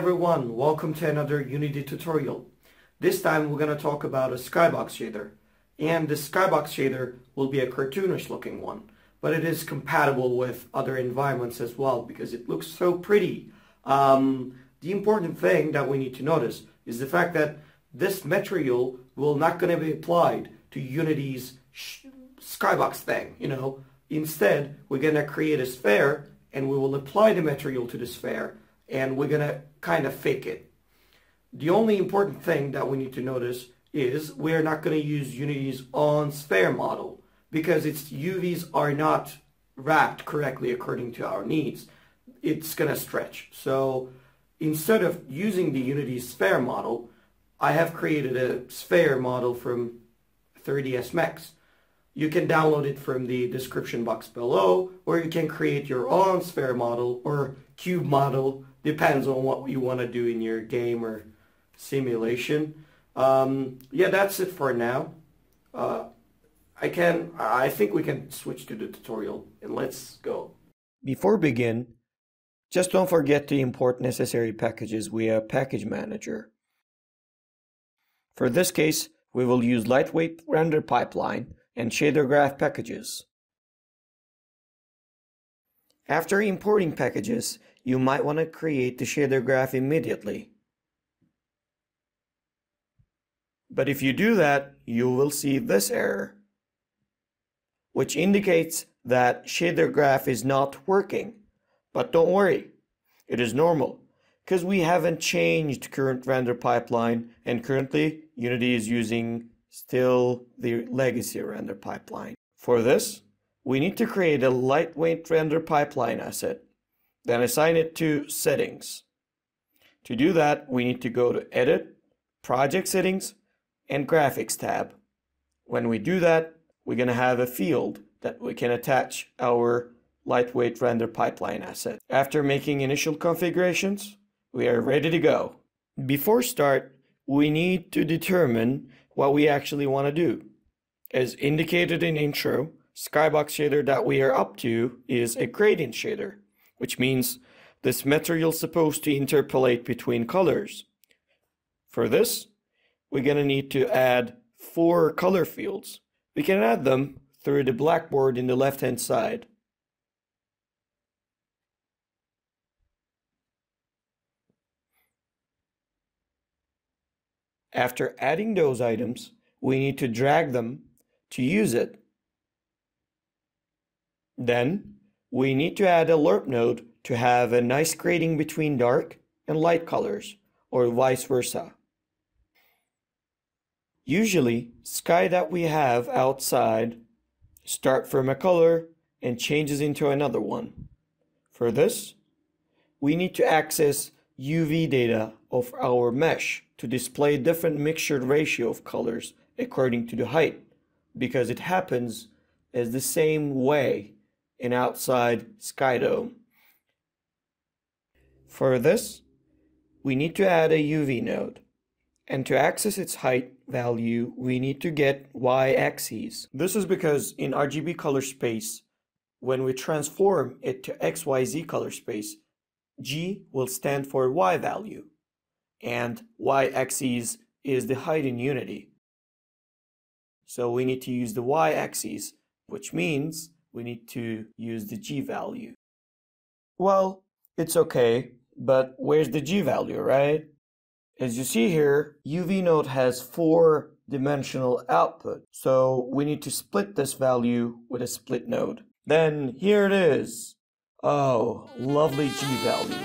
Everyone, welcome to another Unity tutorial. This time we're going to talk about a skybox shader. And the skybox shader will be a cartoonish looking one, but it is compatible with other environments as well because it looks so pretty. Um, the important thing that we need to notice is the fact that this material will not going to be applied to Unity's skybox thing, you know. Instead, we're going to create a sphere and we will apply the material to the sphere and we're going to kind of fake it. The only important thing that we need to notice is we're not going to use Unity's on sphere model because its UVs are not wrapped correctly according to our needs. It's going to stretch. So instead of using the Unity sphere model, I have created a sphere model from 3ds Max. You can download it from the description box below or you can create your own sphere model or cube model depends on what you want to do in your game or simulation. Um, yeah, that's it for now. Uh, I can, I think we can switch to the tutorial and let's go. Before begin, just don't forget to import necessary packages via Package Manager. For this case, we will use Lightweight Render Pipeline and Shader Graph packages. After importing packages, you might want to create the shader graph immediately. But if you do that, you will see this error, which indicates that shader graph is not working. But don't worry, it is normal, because we haven't changed current render pipeline, and currently Unity is using still the legacy render pipeline. For this, we need to create a lightweight render pipeline asset, then assign it to settings. To do that, we need to go to Edit, Project Settings, and Graphics tab. When we do that, we're going to have a field that we can attach our lightweight render pipeline asset. After making initial configurations, we are ready to go. Before start, we need to determine what we actually want to do. As indicated in intro, skybox shader that we are up to is a gradient shader, which means this material is supposed to interpolate between colors. For this, we're going to need to add four color fields. We can add them through the blackboard in the left hand side. After adding those items, we need to drag them to use it. Then, we need to add a lerp node to have a nice grading between dark and light colors, or vice versa. Usually, sky that we have outside start from a color and changes into another one. For this, we need to access UV data of our mesh to display different mixture ratio of colors according to the height because it happens as the same way in outside Skydome. For this, we need to add a UV node. And to access its height value, we need to get y-axes. This is because in RGB color space, when we transform it to XYZ color space, G will stand for Y value, and Y-axis is the height in Unity. So we need to use the Y-axis, which means we need to use the G value. Well, it's okay, but where's the G value, right? As you see here, UV node has four dimensional output, so we need to split this value with a split node. Then here it is. Oh, lovely G value.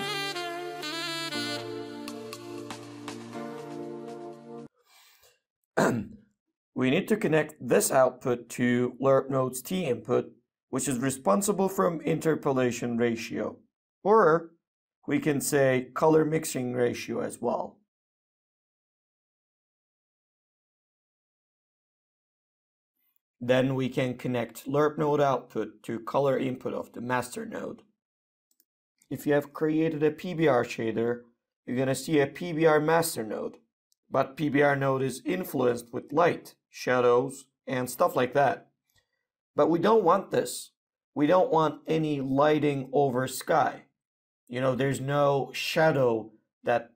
we need to connect this output to lerp node's T input, which is responsible from interpolation ratio. Or we can say color mixing ratio as well. Then we can connect lerp node output to color input of the master node. If you have created a PBR shader, you're going to see a PBR master node. But PBR node is influenced with light, shadows, and stuff like that. But we don't want this. We don't want any lighting over sky. You know, there's no shadow that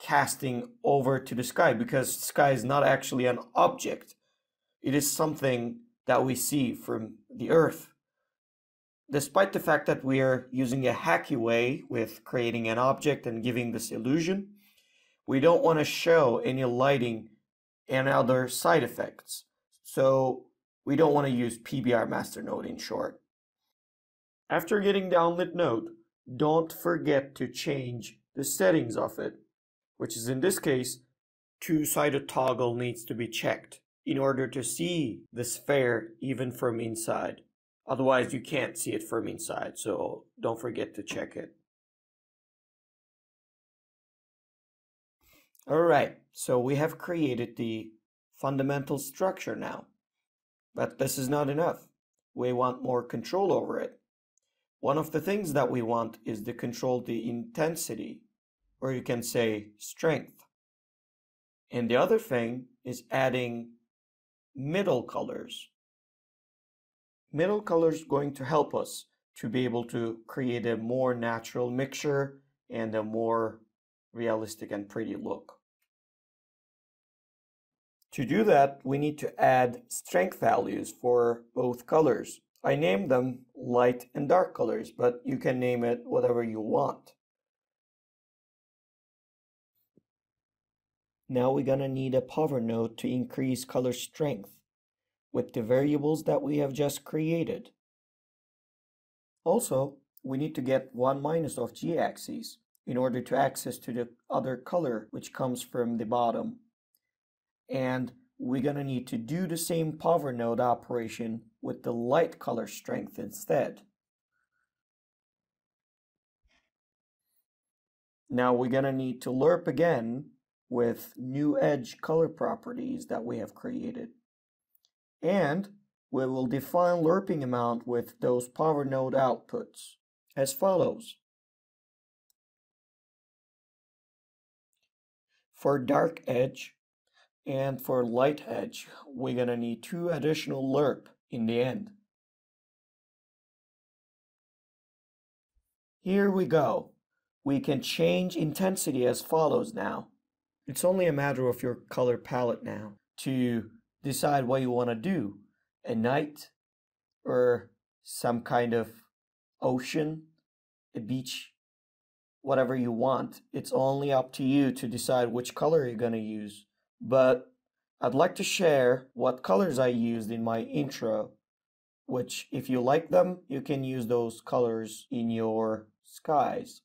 casting over to the sky because sky is not actually an object. It is something that we see from the earth. Despite the fact that we are using a hacky way with creating an object and giving this illusion, we don't want to show any lighting and other side effects. So we don't want to use PBR master node in short. After getting the unlit node, don't forget to change the settings of it, which is in this case, two-sided toggle needs to be checked in order to see the sphere even from inside. Otherwise, you can't see it from inside, so don't forget to check it. Alright, so we have created the fundamental structure now. But this is not enough. We want more control over it. One of the things that we want is to control the intensity, or you can say strength. And the other thing is adding middle colors. Middle colors going to help us to be able to create a more natural mixture and a more realistic and pretty look. To do that, we need to add strength values for both colors. I named them light and dark colors, but you can name it whatever you want. Now we're gonna need a power node to increase color strength with the variables that we have just created. Also, we need to get 1 minus of g-axis in order to access to the other color which comes from the bottom and we're going to need to do the same power node operation with the light color strength instead. Now we're going to need to lerp again with new edge color properties that we have created. And we will define lerping amount with those power node outputs as follows. For dark edge, and for light edge, we're gonna need two additional lerp in the end. Here we go. We can change intensity as follows now. It's only a matter of your color palette now to decide what you want to do. A night or some kind of ocean, a beach, whatever you want. It's only up to you to decide which color you're going to use but I'd like to share what colors I used in my intro, which if you like them, you can use those colors in your skies.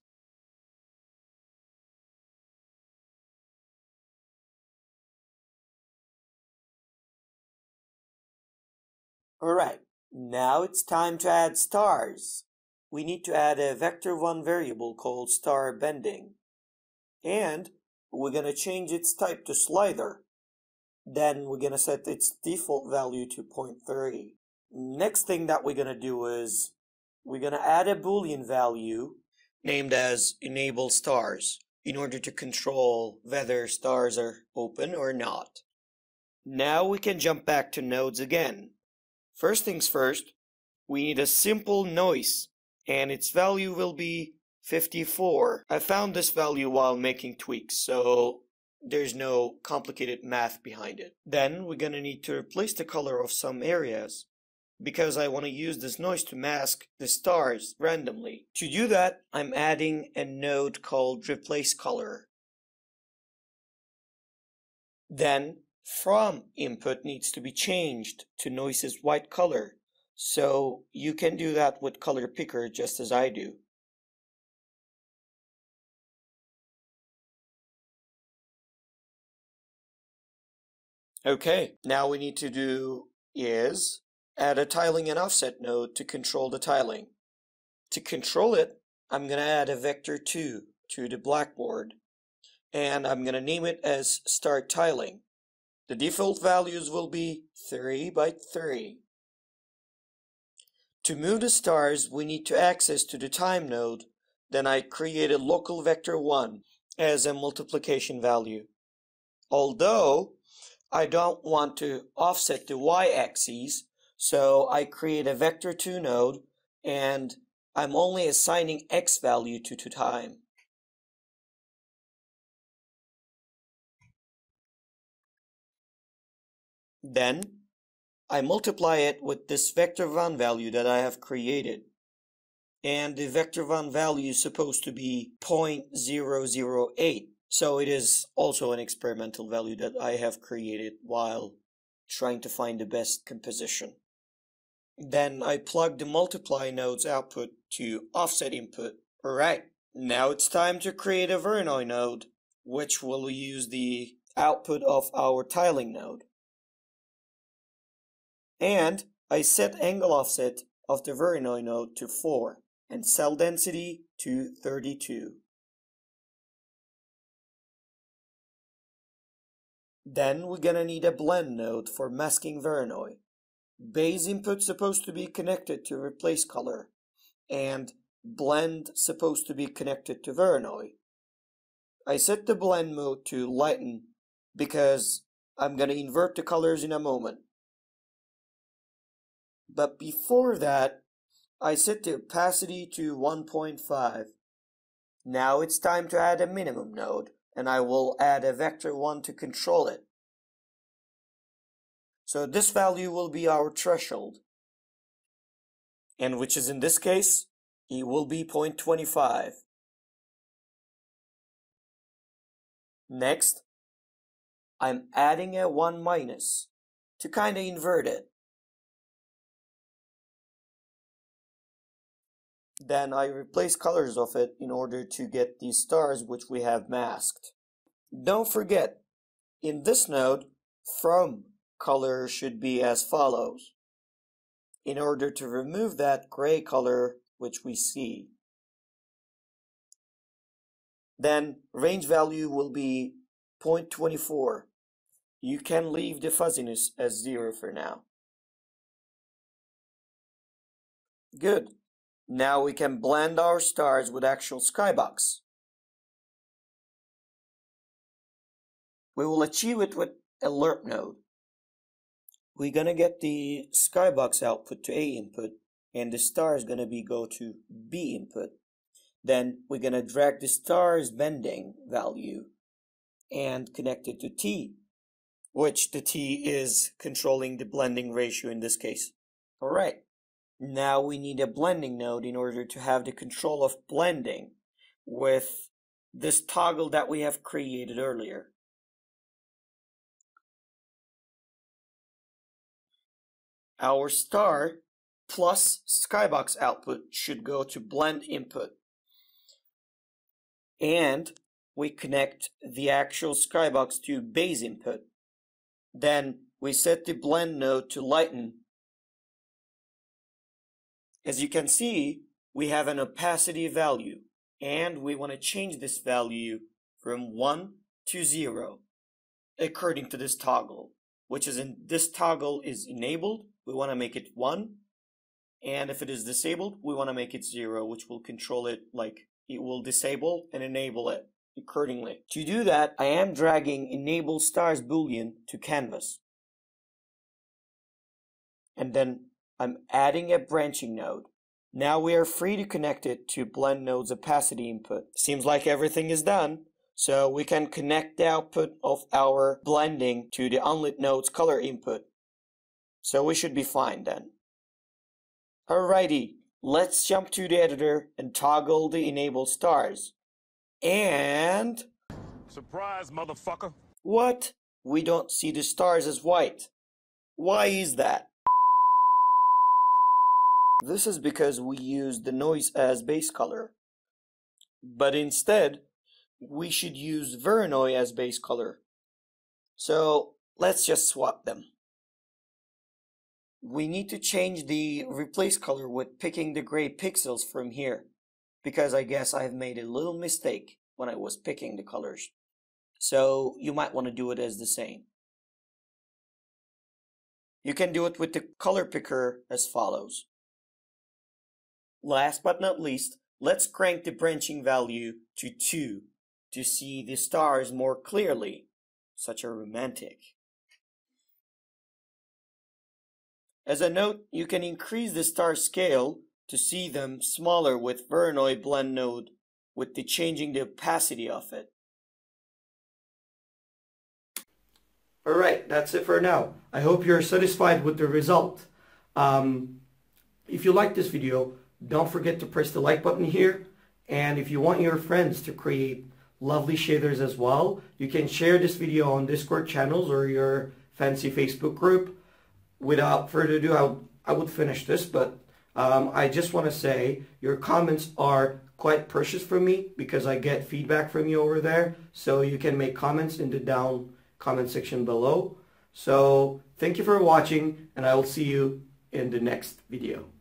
Alright, now it's time to add stars. We need to add a vector1 variable called star bending. And we're going to change its type to slider. Then we're going to set its default value to 0.3. Next thing that we're going to do is we're going to add a boolean value named as enable stars in order to control whether stars are open or not. Now we can jump back to nodes again. First things first, we need a simple noise and its value will be 54. I found this value while making tweaks, so there's no complicated math behind it. Then we're gonna need to replace the color of some areas because I want to use this noise to mask the stars randomly. To do that, I'm adding a node called replace color. Then from input needs to be changed to noise's white color. So you can do that with color picker just as I do. Okay, now we need to do is add a tiling and offset node to control the tiling. To control it, I'm going to add a vector 2 to the blackboard and I'm going to name it as start tiling. The default values will be 3 by 3. To move the stars, we need to access to the time node. Then I created local vector 1 as a multiplication value. Although I don't want to offset the y-axis, so I create a vector2 node, and I'm only assigning x value to, to time. Then, I multiply it with this vector1 value that I have created. And the vector1 value is supposed to be 0.008. So it is also an experimental value that I have created while trying to find the best composition. Then I plug the multiply node's output to offset input. Alright, now it's time to create a Voronoi node, which will use the output of our tiling node. And I set angle offset of the Voronoi node to 4 and cell density to 32. Then we're gonna need a blend node for masking Voronoi. Base input supposed to be connected to replace color and blend supposed to be connected to Voronoi. I set the blend mode to lighten because I'm gonna invert the colors in a moment. But before that, I set the opacity to 1.5. Now it's time to add a minimum node, and I will add a vector 1 to control it. So this value will be our threshold, and which is in this case, it will be 0.25. Next, I'm adding a 1 minus to kind of invert it. Then I replace colors of it in order to get these stars which we have masked. Don't forget, in this node, from color should be as follows. In order to remove that gray color which we see. Then range value will be 0.24. You can leave the fuzziness as 0 for now. Good. Now we can blend our stars with actual skybox. We will achieve it with a lerp node. We're gonna get the skybox output to A input and the star is gonna be go to B input. Then we're gonna drag the star's bending value and connect it to T, which the T is controlling the blending ratio in this case. Alright. Now we need a blending node in order to have the control of blending with this toggle that we have created earlier. Our star plus skybox output should go to blend input. And we connect the actual skybox to base input. Then we set the blend node to lighten as you can see, we have an opacity value and we want to change this value from 1 to 0 according to this toggle, which is in this toggle is enabled. We want to make it 1. And if it is disabled, we want to make it 0, which will control it like it will disable and enable it accordingly. To do that, I am dragging enable stars boolean to canvas. And then I'm adding a branching node. Now we are free to connect it to blend node's opacity input. Seems like everything is done. So we can connect the output of our blending to the unlit node's color input. So we should be fine then. Alrighty, let's jump to the editor and toggle the enable stars. And... Surprise, motherfucker! What? We don't see the stars as white. Why is that? This is because we use the noise as base color. But instead, we should use Voronoi as base color. So let's just swap them. We need to change the replace color with picking the gray pixels from here because I guess I've made a little mistake when I was picking the colors. So you might want to do it as the same. You can do it with the color picker as follows. Last but not least, let's crank the branching value to 2 to see the stars more clearly. Such a romantic. As a note, you can increase the star scale to see them smaller with Voronoi blend node with the changing the opacity of it. Alright, that's it for now. I hope you're satisfied with the result. Um, if you like this video, don't forget to press the like button here. And if you want your friends to create lovely shaders as well, you can share this video on Discord channels or your fancy Facebook group. Without further ado, I, I would finish this, but um, I just want to say your comments are quite precious for me because I get feedback from you over there. So you can make comments in the down comment section below. So thank you for watching and I will see you in the next video.